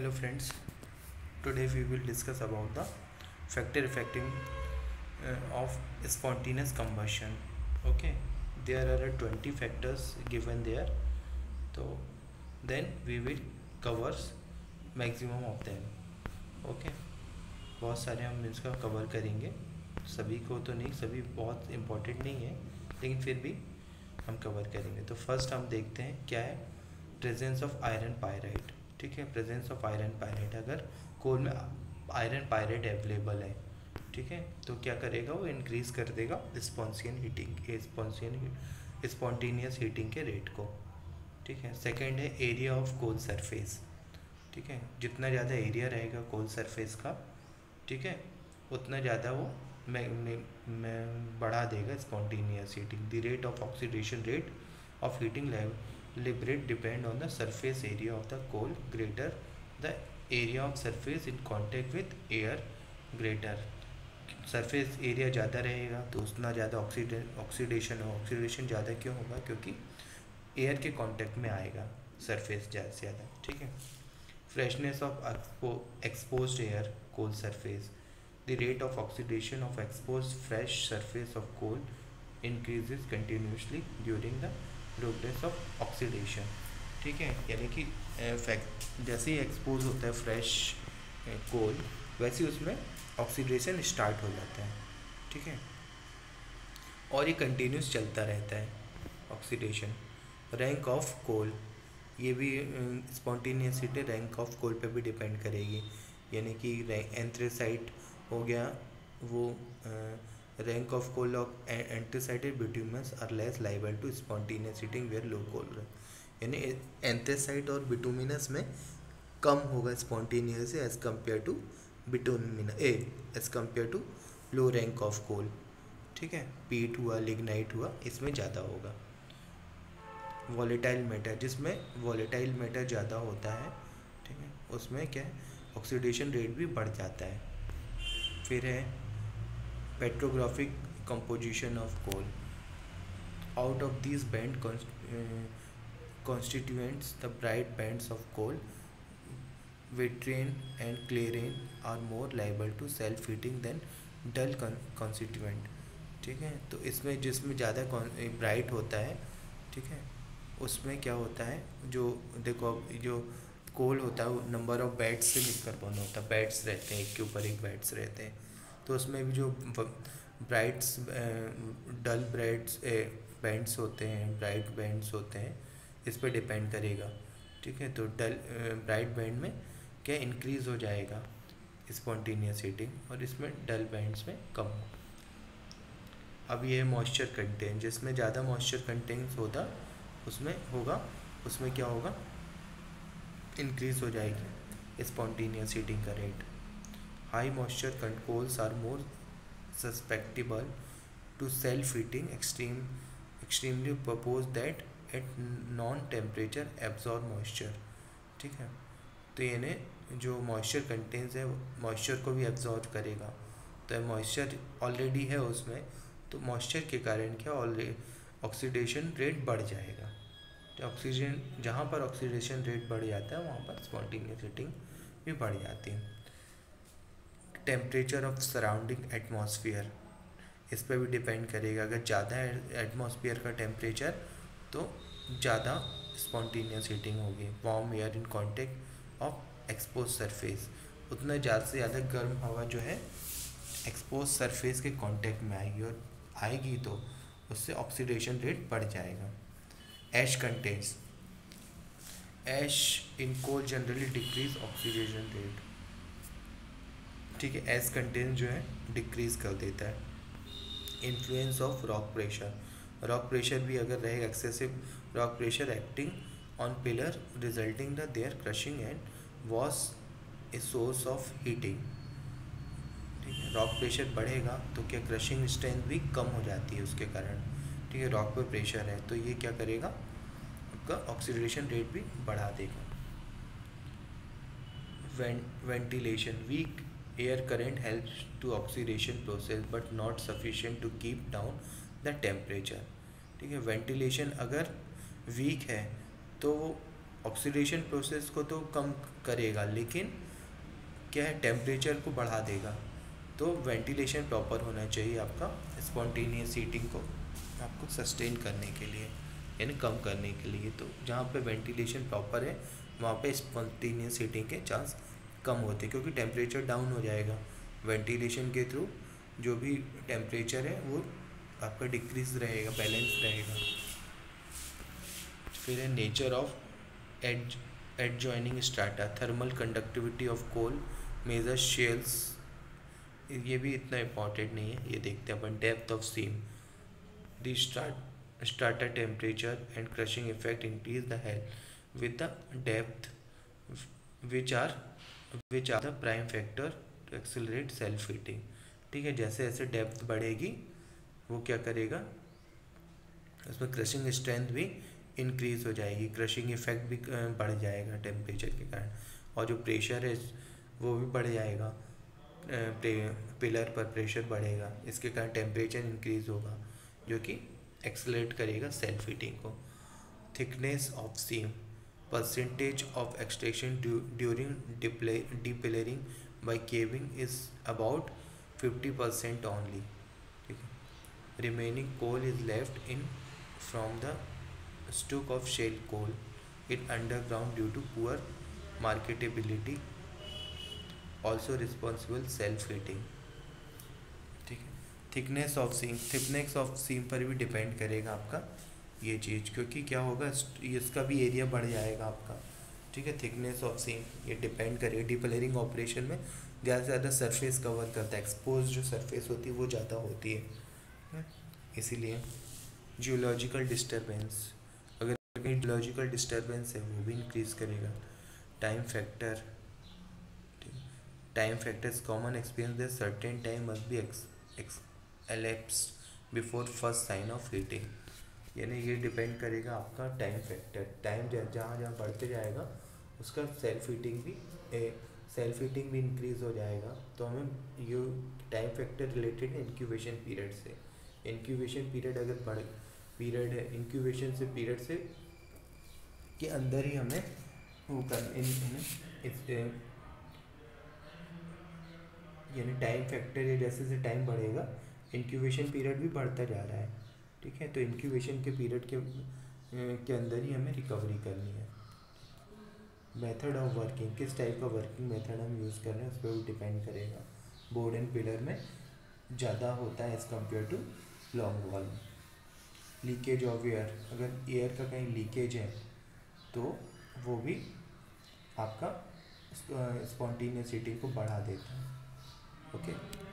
Hello friends today we will discuss about the factor affecting of spontaneous combustion okay there are twenty factors given there तो then we will covers maximum of them okay बहुत सारे हम इसका cover करेंगे। सभी को तो नहीं, सभी बहुत इम्पोर्टेंट नहीं है, लेकिन फिर भी हम कवर करेंगे। तो फ़र्स्ट हम देखते हैं क्या है प्रेजेंस ऑफ़ आयरन पायराइट ठीक है प्रेजेंस ऑफ़ आयरन पायराइड अगर कोल में आयरन पायराइड अवेलेबल है ठीक है तो क्या करेगा वो इंक्रीज़ कर देगा रिस्पॉन्सियन हीटिंग स्पॉन्सियन स्पॉन्टेनियस हीटिंग के रेट को ठीक है। सेकेंड है एरिया ऑफ़ कोल सरफेस ठीक है जितना ज़्यादा एरिया रहेगा कोल सरफेस का ठीक है उतना ज़्यादा वो मैं, मैं, बढ़ा देगा spontaneous heating the rate of oxidation rate of heating liberate depend on the surface area of the coal greater the area of surface in contact with air greater surface area ज़्यादा रहेगा तो उतना ज़्यादा ऑक्सीडे ऑक्सीडेशन हो oxidation ज़्यादा क्यों होगा? क्योंकि एयर के कांटेक्ट में आएगा सरफेस ज़्यादा से ज़्यादा, ठीक है? Freshness of expose air coal surface the rate of oxidation of expose fresh surface of coal increases continuously during the progress of oxidation ठीक है? यानी कि फैक्ट जैसे ही एक्सपोज होता है फ्रेश कोल वैसे उसमें ऑक्सीडेशन स्टार्ट हो जाता है। ठीक है? और ये कंटिन्यूस चलता रहता है ऑक्सीडेशन रैंक ऑफ़ कोल ये भी स्पॉन्टेनियसिटी रैंक ऑफ़ कोल पे भी डिपेंड करेगी। यानी कि एंथ्रेसाइट हो गया, वो rank of coal anthracite bituminous are less liable to spontaneous heating where low coal यानी एंथ्रेसाइट और बिटूमिनस में कम होगा spontaneous as compared to bitumen a as compared to low rank of coal ठीक है? पीट हुआ लिग्नाइट हुआ, इसमें ज़्यादा होगा। वॉलेटाइल मैटर जिसमें वॉलेटाइल मैटर ज़्यादा होता है, ठीक है? उसमें क्या है? ऑक्सीडेशन रेट भी बढ़ जाता है। फिर है petrographic composition of coal out of this band constituents, the bright bands of coal, vitrine and clarine are more liable to self heating than dull constituent. ठीक है? तो इसमें, जिसमें ज़्यादा ब्राइट होता है, ठीक है? उसमें क्या होता है? जो, देखो जो कोल होता है नंबर ऑफ़ बेड्स से मिलकर बना होता है। बेड्स रहते हैं, एक के ऊपर एक बेड्स रहते हैं। तो उसमें भी जो ब्राइट्स डल ब्राइट्स बैंड्स होते हैं ब्राइट बैंड्स होते हैं, इस पर डिपेंड करेगा, ठीक है? तो डल ब्राइट बैंड में क्या इंक्रीज़ हो जाएगा? स्पॉन्टेनियस हीटिंग और इसमें डल बैंड्स में कम हो। अब ये मॉइस्चर कंटेंट जिसमें ज़्यादा मॉइस्चर कंटेंट्स होता, उसमें होगा, उसमें क्या होगा? इंक्रीज हो जाएगी स्पॉन्टेनियस हीटिंग का rate moisture controls are more susceptible to self heating extreme extremely propose that at non temperature absorb moisture ठीक है? तो यानी जो मॉइस्चर कंटेंस है मॉइस्चर को भी एब्जॉर्ब करेगा। तो मॉइस्चर ऑलरेडी है उसमें तो मॉइस्चर के कारण क्या ऑलरेडी ऑक्सीडेशन रेट बढ़ जाएगा। तो ऑक्सीजन जहाँ पर ऑक्सीडेशन रेट बढ़ जाता है, वहाँ पर स्पॉन्टेनियस हीटिंग भी बढ़ जाती है। टेम्परेचर ऑफ़ सराउंडिंग एटमॉस्फेयर इस पर भी डिपेंड करेगा। अगर ज़्यादा एटमॉस्फेयर का टेम्परेचर तो ज़्यादा स्पॉन्टेनियस हीटिंग होगी। Warm air in contact of expose surface उतना ज़्यादा से ज़्यादा गर्म हवा जो है एक्सपोज सरफेस के कांटेक्ट में आएगी और आएगी तो उससे ऑक्सीडेशन रेट बढ़ जाएगा। Ash contents ash in coal generally decrease oxidation rate ठीक है एस कंटेंट जो है डिक्रीज कर देता है। Influence of rock pressure rock pressure भी अगर रहेगा excessive rock pressure acting on pillar resulting the there crushing and was a source of heating ठीक है रॉक प्रेशर बढ़ेगा तो क्या क्रशिंग स्ट्रेंथ भी कम हो जाती है उसके कारण। ठीक है रॉक पर प्रेशर है तो ये क्या करेगा? आपका ऑक्सीडेशन रेट भी बढ़ा देगा। Ventilation weak air current helps to oxidation process but not sufficient to keep down the temperature ठीक है वेंटिलेशन अगर वीक है तो ऑक्सीडेशन प्रोसेस को तो कम करेगा, लेकिन क्या है टेम्परेचर को बढ़ा देगा। तो वेंटिलेशन प्रॉपर होना चाहिए आपका स्पॉन्टेनियस हीटिंग को, आपको सस्टेन करने के लिए, यानी कम करने के लिए। तो जहाँ पे वेंटिलेशन प्रॉपर है, वहाँ पे स्पॉन्टेनियस हीटिंग के चांस कम होते क्योंकि टेम्परेचर डाउन हो जाएगा। वेंटिलेशन के थ्रू जो भी टेम्परेचर है, वो आपका डिक्रीज रहेगा बैलेंस रहेगा। फिर है nature of ad ad adjoining strata thermal conductivity of coal major shales ये भी इतना इंपॉर्टेंट नहीं है, ये देखते हैं अपन। Depth of seam the start starter temperature and crushing effect increase the health with the depth which are which are the prime factor to accelerate self heating ठीक है, जैसे जैसे डेप्थ बढ़ेगी, वो क्या करेगा? उसमें क्रशिंग स्ट्रेंथ भी इंक्रीज हो जाएगी क्रशिंग इफ़ेक्ट भी बढ़ जाएगा टेम्परेचर के कारण। और जो प्रेशर है, वो भी बढ़ जाएगा। पिलर पर प्रेशर बढ़ेगा, इसके कारण टेम्परेचर इंक्रीज होगा, जो कि एक्सलेट करेगा सेल्फ हीटिंग को। Thickness of seam extraction during depillaring by caving is about fifty percent only ठीक है? Remaining coal is left in from the stook of shale coal in underground due to poor marketability also responsible self heating ठीक है? Thickness of seam thickness of seam पर भी depend करेगा आपका। ये चीज़ क्योंकि क्या होगा इसका भी एरिया बढ़ जाएगा आपका। ठीक है थिकनेस ऑफ़ सीम ये डिपेंड करेगा डिपलरिंग ऑपरेशन में ज़्यादा से ज़्यादा सरफेस कवर करता है। एक्सपोज जो सरफेस होती है वो ज़्यादा होती है। इसीलिए जियोलॉजिकल डिस्टर्बेंस अगर कहीं जियोलॉजिकल डिस्टर्बेंस है वो भी इंक्रीज़ करेगा। Time factor common experience that certain time must be ex, ex, elapsed before first sign of heating यानी ये डिपेंड करेगा आपका टाइम फैक्टर टाइम जहाँ जहाँ बढ़ते जाएगा, उसका सेल्फ हीटिंग भी सेल्फ हीटिंग भी इंक्रीज हो जाएगा। तो हमें ये time factor related incubation period से। इंक्यूबेशन पीरियड अगर बढ़ पीरियड है इंक्यूबेशन से पीरियड से के अंदर ही हमें वो कर यानी टाइम फैक्टर जैसे जैसे टाइम बढ़ेगा इंक्यूबेशन पीरियड भी बढ़ता जा रहा है। ठीक है तो इंक्यूबेशन के पीरियड के के अंदर ही हमें रिकवरी करनी है। मेथड ऑफ़ वर्किंग किस टाइप का वर्किंग मेथड हम यूज़ कर रहे हैं, उस पर डिपेंड करेगा। बोर्ड एंड पिलर में ज़्यादा होता है as compared to long wall leakage of air अगर एयर का कहीं लीकेज है तो वो भी आपका स्पॉन्टीनियसिटी को बढ़ा देता है। Okay okay?